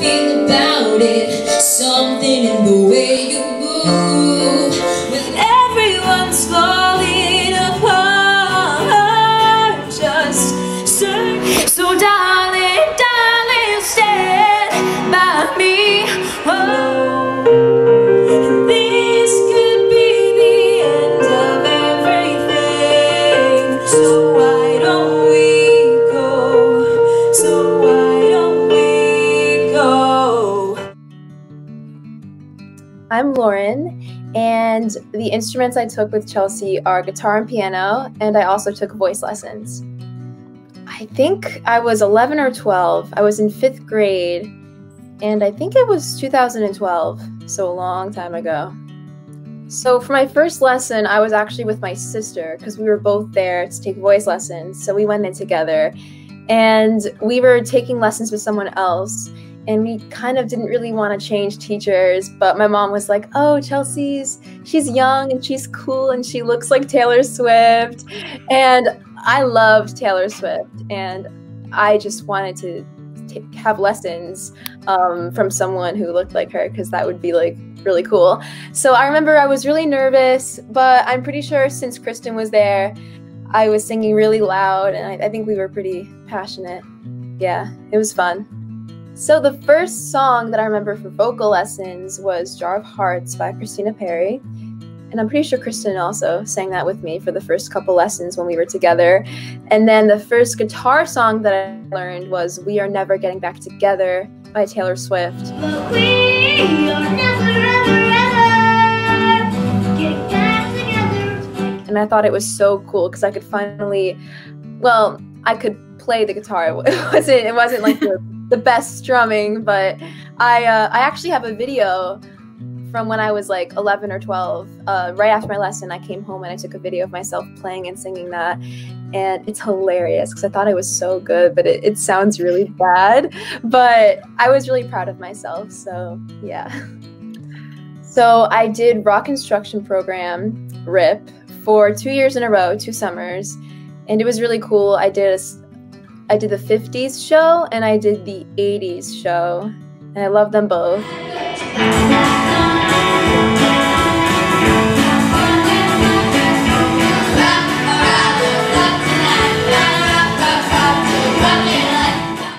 feel about it. Something in the way you move. When everyone's falling apart. Just say, so darling, darling, stand by me. Oh, this could be the end of everything. So the instruments I took with Chelsea are guitar and piano, and I also took voice lessons. I think I was 11 or 12. I was in fifth grade, and I think it was 2012, so a long time ago. So, for my first lesson, I was actually with my sister because we were both there to take voice lessons. So, we went in together, and we were taking lessons with someone else and we kind of didn't really want to change teachers but my mom was like oh chelsea's she's young and she's cool and she looks like taylor swift. And i loved taylor swift and i just wanted to have lessons um, from someone who looked like her because that would be like really cool. So i remember i was really nervous but i'm pretty sure since kristen was there i was singing really loud and I, I think we were pretty passionate. Yeah it was fun so the first song that I remember for vocal lessons was Jar of Hearts by Christina Perri. And I'm pretty sure Kristen also sang that with me for the first couple lessons when we were together. And then the first guitar song that I learned was We Are Never Getting Back Together by Taylor Swift. But we are never, ever, ever getting back together. And I thought it was so cool because I could finally, well, I could play the guitar. It wasn't, it wasn't like the, the best strumming, but I, uh, I actually have a video from when I was like 11 or 12. Uh, right after my lesson, I came home and I took a video of myself playing and singing that. And it's hilarious because I thought I was so good, but it, it sounds really bad. But I was really proud of myself. So, yeah. So I did rock instruction program, RIP, for two years in a row, two summers. And it was really cool. I did a I did the 50s show and I did the 80s show. And I love them both.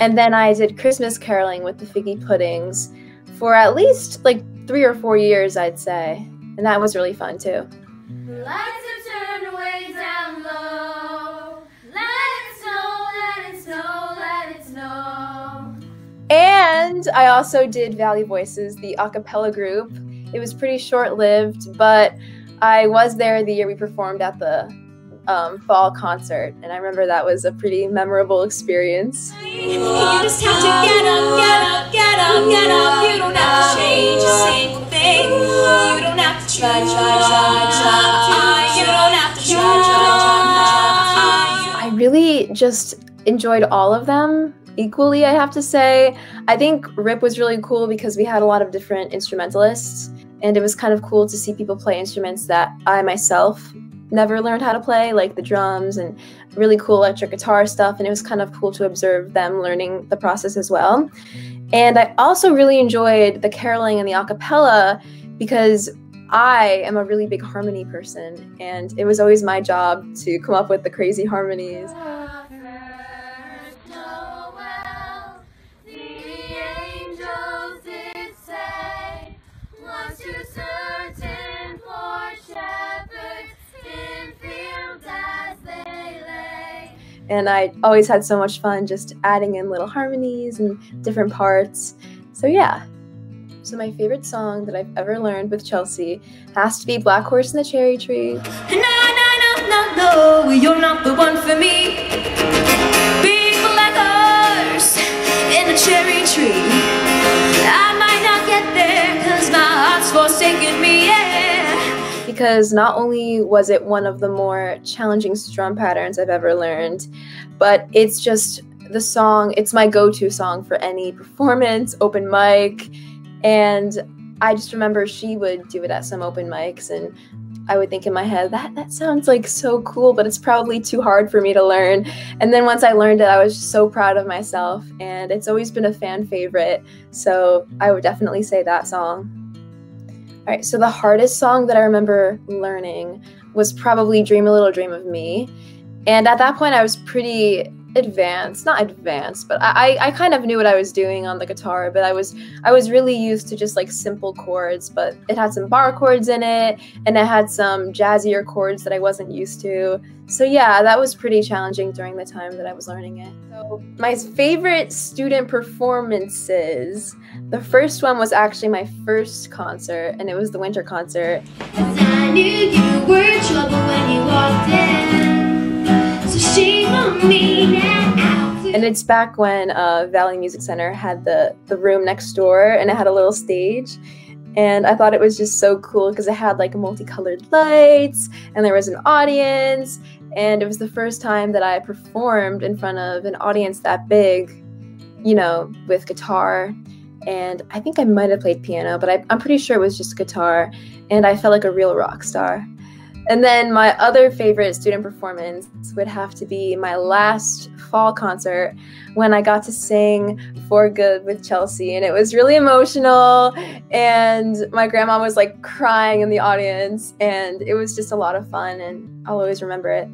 And then I did Christmas caroling with the Figgy Puddings for at least like three or four years, I'd say. And that was really fun too. And I also did Valley Voices, the a cappella group. It was pretty short lived, but I was there the year we performed at the um, fall concert. And I remember that was a pretty memorable experience. You just have to get up, get up, get up, get up. You don't have to change a single thing. You don't have to try, try, try, try. You don't have to try, try, try, try. I really just enjoyed all of them equally, I have to say. I think RIP was really cool because we had a lot of different instrumentalists, and it was kind of cool to see people play instruments that I myself never learned how to play, like the drums and really cool electric guitar stuff. And it was kind of cool to observe them learning the process as well. And I also really enjoyed the caroling and the a cappella because I am a really big harmony person, and it was always my job to come up with the crazy harmonies. And I always had so much fun just adding in little harmonies and different parts. So, yeah. So, my favorite song that I've ever learned with Chelsea has to be Black Horse and the Cherry Tree. No, no, no, no, no, you're not the one for me. Black horse in a cherry tree. I might not get there cause my heart's forsaken me. Because not only was it one of the more challenging strum patterns I've ever learned, but it's just the song, it's my go to song for any performance, open mic. And I just remember she would do it at some open mics, and I would think in my head, that that sounds like so cool, but it's probably too hard for me to learn. And then once I learned it, I was just so proud of myself and it's always been a fan favorite. So I would definitely say that song. All right, so the hardest song that I remember learning was probably Dream a Little Dream of Me. And at that point I was pretty advanced not advanced but I, I kind of knew what i was doing on the guitar but i was i was really used to just like simple chords but it had some bar chords in it and it had some jazzier chords that i wasn't used to. So yeah that was pretty challenging during the time that i was learning it. So my favorite student performances the first one was actually my first concert and it was the winter concert and it's back when uh, Valley Music Center had the the room next door, and it had a little stage. And I thought it was just so cool because it had like multicolored lights, and there was an audience, and it was the first time that I performed in front of an audience that big, you know, with guitar. And I think I might have played piano, but I, I'm pretty sure it was just guitar. And I felt like a real rock star. And then my other favorite student performance would have to be my last fall concert when I got to sing For Good with Chelsea. And it was really emotional. And my grandma was like crying in the audience. And it was just a lot of fun. And I'll always remember it.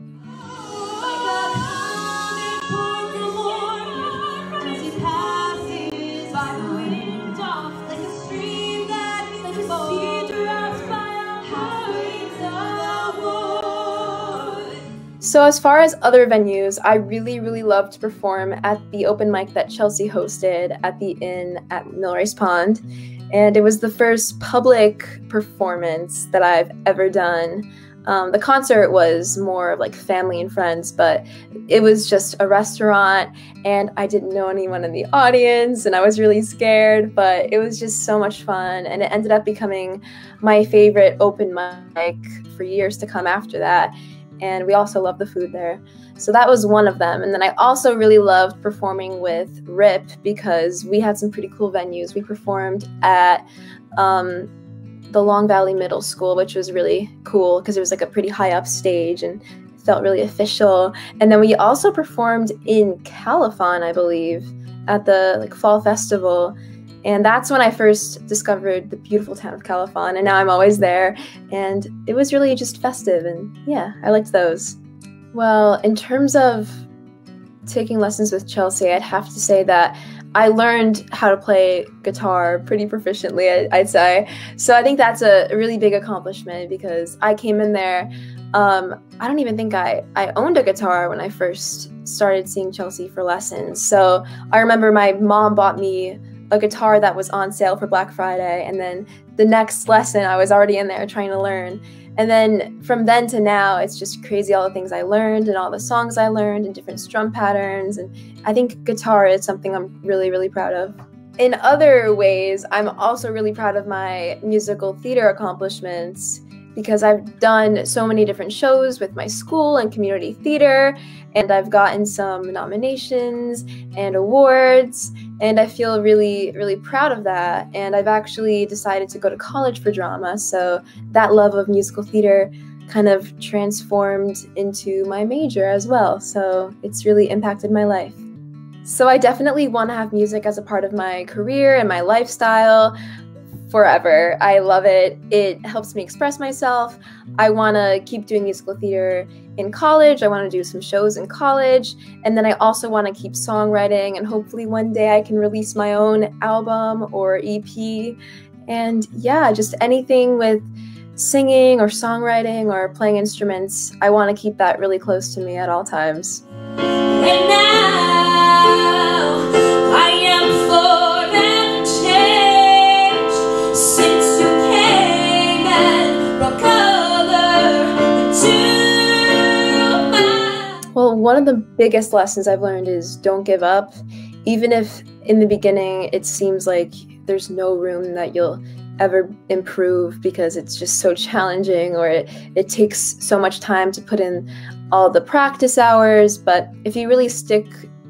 So, as far as other venues, I really, really loved to perform at the open mic that Chelsea hosted at the inn at Millrace Pond. And it was the first public performance that I've ever done. Um, the concert was more of like family and friends, but it was just a restaurant, and I didn't know anyone in the audience, and I was really scared, but it was just so much fun. And it ended up becoming my favorite open mic for years to come after that and we also love the food there. So that was one of them. And then I also really loved performing with RIP because we had some pretty cool venues. We performed at um, the Long Valley Middle School, which was really cool because it was like a pretty high up stage and felt really official. And then we also performed in Califon, I believe, at the like fall festival and that's when I first discovered the beautiful town of Califon, and now I'm always there. And it was really just festive, and yeah, I liked those. Well, in terms of taking lessons with Chelsea, I'd have to say that I learned how to play guitar pretty proficiently, I'd say. So I think that's a really big accomplishment because I came in there. Um, I don't even think I, I owned a guitar when I first started seeing Chelsea for lessons. So I remember my mom bought me a guitar that was on sale for Black Friday. And then the next lesson, I was already in there trying to learn. And then from then to now, it's just crazy all the things I learned and all the songs I learned and different strum patterns. And I think guitar is something I'm really, really proud of. In other ways, I'm also really proud of my musical theater accomplishments because I've done so many different shows with my school and community theater, and I've gotten some nominations and awards, and I feel really, really proud of that. And I've actually decided to go to college for drama, so that love of musical theater kind of transformed into my major as well. So it's really impacted my life. So I definitely want to have music as a part of my career and my lifestyle forever. I love it. It helps me express myself. I want to keep doing musical theater in college. I want to do some shows in college. And then I also want to keep songwriting. And hopefully one day I can release my own album or EP. And yeah, just anything with singing or songwriting or playing instruments, I want to keep that really close to me at all times. One of the biggest lessons I've learned is don't give up. Even if in the beginning it seems like there's no room that you'll ever improve because it's just so challenging or it, it takes so much time to put in all the practice hours. But if you really stick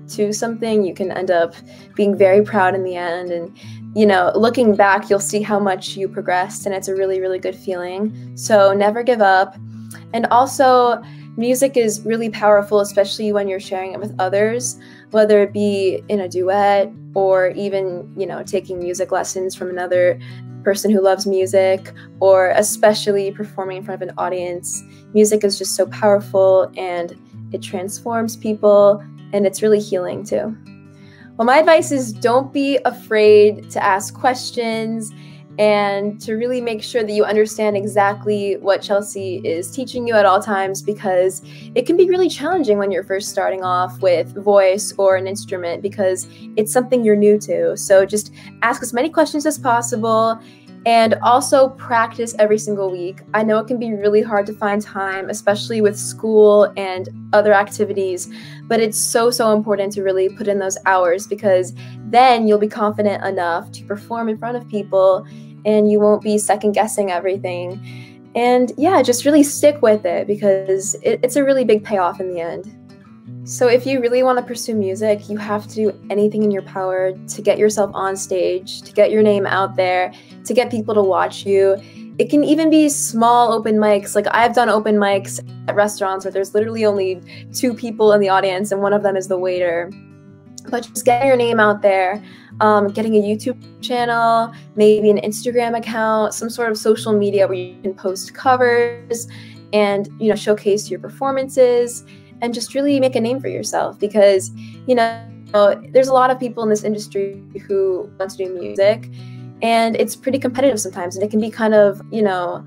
to something, you can end up being very proud in the end. And, you know, looking back, you'll see how much you progressed, and it's a really, really good feeling. So never give up. And also, music is really powerful, especially when you're sharing it with others, whether it be in a duet or even, you know, taking music lessons from another person who loves music or especially performing in front of an audience. Music is just so powerful and it transforms people and it's really healing too. Well, my advice is don't be afraid to ask questions and to really make sure that you understand exactly what Chelsea is teaching you at all times because it can be really challenging when you're first starting off with voice or an instrument because it's something you're new to. So just ask as many questions as possible and also practice every single week. I know it can be really hard to find time, especially with school and other activities, but it's so, so important to really put in those hours because then you'll be confident enough to perform in front of people and you won't be second guessing everything. And yeah, just really stick with it because it, it's a really big payoff in the end. So, if you really want to pursue music, you have to do anything in your power to get yourself on stage, to get your name out there, to get people to watch you. It can even be small open mics. Like, I've done open mics at restaurants where there's literally only two people in the audience, and one of them is the waiter. But just getting your name out there um, getting a YouTube channel, maybe an Instagram account, some sort of social media where you can post covers and you know showcase your performances and just really make a name for yourself because you know there's a lot of people in this industry who want to do music and it's pretty competitive sometimes and it can be kind of you know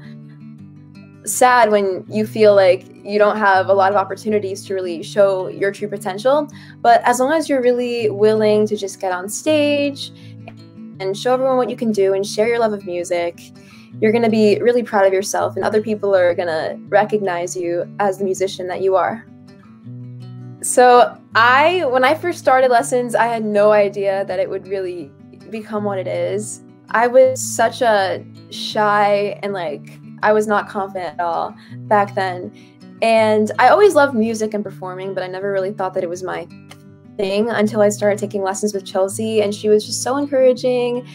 sad when you feel like you don't have a lot of opportunities to really show your true potential. But as long as you're really willing to just get on stage and show everyone what you can do and share your love of music, you're going to be really proud of yourself, and other people are going to recognize you as the musician that you are. So, I, when I first started lessons, I had no idea that it would really become what it is. I was such a shy and like I was not confident at all back then. And I always loved music and performing, but I never really thought that it was my thing until I started taking lessons with Chelsea. And she was just so encouraging.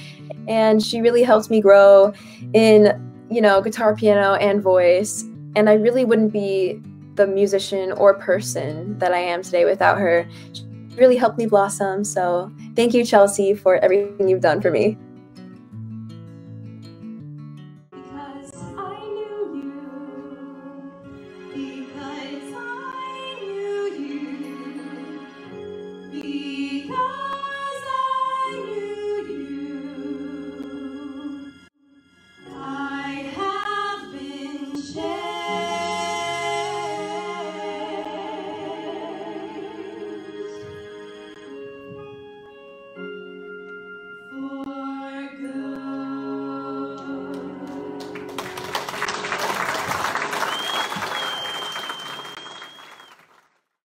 And she really helped me grow in, you know, guitar, piano, and voice. And I really wouldn't be the musician or person that I am today without her. She really helped me blossom. So thank you, Chelsea, for everything you've done for me.